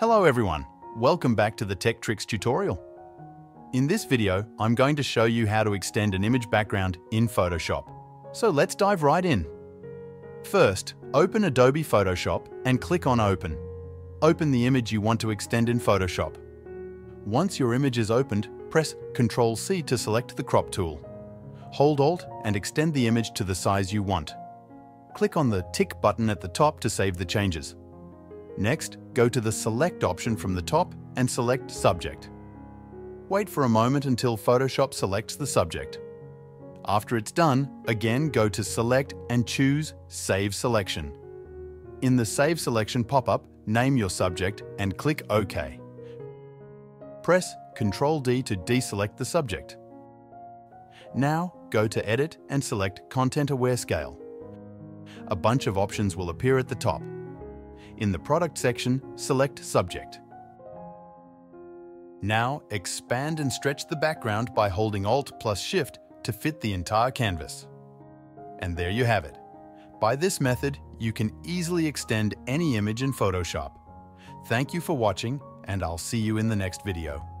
Hello everyone, welcome back to the Tech Tricks tutorial. In this video, I'm going to show you how to extend an image background in Photoshop. So let's dive right in. First, open Adobe Photoshop and click on Open. Open the image you want to extend in Photoshop. Once your image is opened, press Ctrl-C to select the crop tool. Hold Alt and extend the image to the size you want. Click on the tick button at the top to save the changes. Next, go to the Select option from the top and select Subject. Wait for a moment until Photoshop selects the subject. After it's done, again go to Select and choose Save Selection. In the Save Selection pop-up, name your subject and click OK. Press Ctrl-D to deselect the subject. Now, go to Edit and select Content Aware Scale. A bunch of options will appear at the top. In the Protect section, select Subject. Now, expand and stretch the background by holding Alt plus Shift to fit the entire canvas. And there you have it. By this method, you can easily extend any image in Photoshop. Thank you for watching, and I'll see you in the next video.